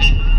you